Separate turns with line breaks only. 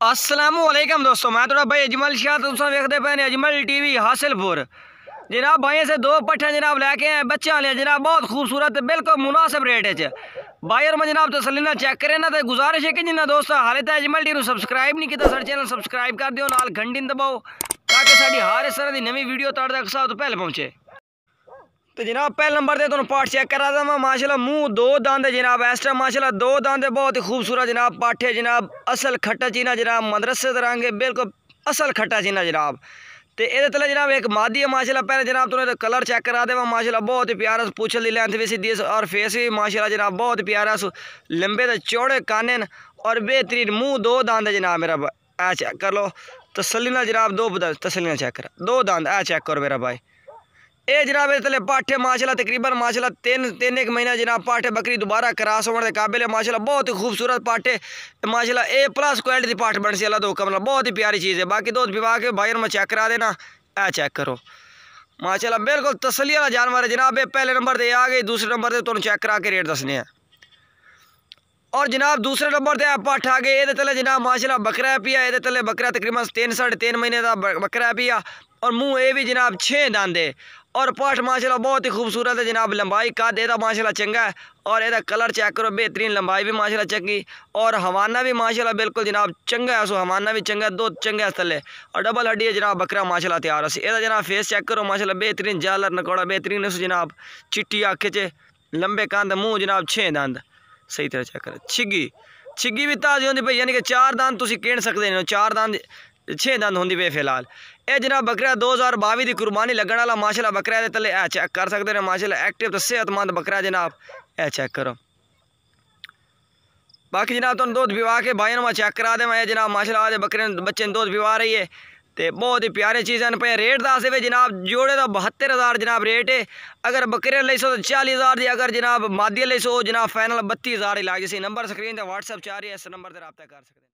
السلام علیکم دوستو، میں تھوڑا بھائی اجمل شاہ دوستوں دے پہ اجمل ٹی وی حاصل پور جناب بھائی سے دو پٹھے جناب لے کے ہیں بچہ لے۔ جناب بہت خوبصورت، بالکل مناسب ریٹ ہے جی۔ بھائی اور میں جناب تسلینا چیک کریں نا تو گزارش ہے کہ جنہ دوستو، حالے اجمل ٹی نو سبسکرائب نہیں کیتا سر چینل سبسکرائب کر دیو، نال گھنڈین دباؤ، تاکہ ساری ہر اس طرح دی نمی ویڈیو تڑ تک ساتھ پہلے پہنچے۔ تو جناب پہلے نمبر تے تمہیں پاٹ چیک کرا دوں ماشاءاللہ منہ دو داند جناب اس ٹائم ماشاءاللہ دو داند بہت ہی خوبصورت جناب پاٹھے جناب اصل کھٹا چینا جناب مدرسے درانگے بالکل اصل کھٹا چینا جناب تے اے تلے جناب ایک مادی ہے ماشاءاللہ پہلے جناب تمہیں کلر چیک کرا دے ماشاءاللہ بہت ہی پیارا پوچھ لی لینتھ بھی سیدھی اور فیس بھی ماشاءاللہ جناب بہت ہی پیارا سو لمبے تے چوڑے کانن اور بہترین منہ دو داند جناب میرا اے چیک کر لو تسلی نال جناب دو تسلی نال چیک کر دو داند اے چیک کرو میرا بھائی اے جناب تلے پاٹھے، ماشاءاللہ، تقریباً ماشاءاللہ، تین تین ایک مہینہ جناب، پاٹھے بکری دوبارہ کراس ہونے کے قابل ہے۔ ماشاءاللہ، بہت ہی خوبصورت پاٹھے۔ ماشاءاللہ، اے پلس کوالٹی دی پاٹھ بن سی اللہ دو کملا بہت ہی پیاری چیز ہے۔ باقی دودھ پیوا کے بائر میں چیک کرا دینا۔ اے چیک کرو۔ ماشاءاللہ، بالکل تسلی والا جانور ہے جناب۔ پہلے نمبر تے آ گئی، دوسرے نمبر تے تمہیں چیک کرا کے ریٹ دسنے ہیں۔ اور جناب، دوسرے نمبر تے پٹھ آ گئے۔ یہ تلے جناب، ماشاءاللہ، بکرا پیا یہ تلے بکرا تقریباً تین ساڑھے تین مہینے کا بکرا پیا۔ اور منہ اے بھی جناب، چھ داندے۔ اور پاٹ ماشاءاللہ بہت ہی خوبصورت ہے جناب، لمبائی کا دے دا ماشاءاللہ چنگا ہے، اور یہ کلر چیک کرو، بہترین لمبائی بھی ماشاءاللہ چنگی، اور ہوانہ بھی ماشاءاللہ بالکل جناب چنگا ہے، سو ہوانہ بھی چنگا ہے، دو چنگا ہے تھلے اور ڈبل ہڈی ہے جناب بکرا ماشاءاللہ تیار ہے یہ جناب فیس چیک کرو، ماشاءاللہ بہترین جالر نکوڑا، بہترین ہے جناب چٹی آنکھیں چے لمبے کاند منہ جناب چھ دند صحیح طرح چیک کرو، چھگی چھگی بھی تازی ہوندی پئی یعنی کہ چار دند تسی کہن سکتے چار دند چھ دند ہوندی پئی فی الحال۔ اے جناب بکرا دو ہزار باوی دی قربانی لگن والا ماشاءاللہ بکرا دے تلے اے چیک کر سکتے ہیں ماشاءاللہ ایکٹیو تے صحت مند بکرا جناب۔ اے چیک کرو۔ باقی جناب تم دودھ پیوا کے بھائیوں میں چیک کرا دیں میں جناب ماشاءاللہ دے بکرے بچے دودھ پیوا رہی ہے۔ تے بہت ہی پیارے چیزیں پہ ریٹ دس دے جناب، جوڑے دا بہتر ہزار جناب ریٹ ہے۔ اگر بکرے لے سو تو چالی ہزار دی، اگر جناب مادی لے سو، جناب فائنل بتی ہزار ہی لاگ جیسے نمبر سکرین تے واٹس ایپ چاہ رہی ہے، اس نمبر تے رابطہ کر سکتے ہیں۔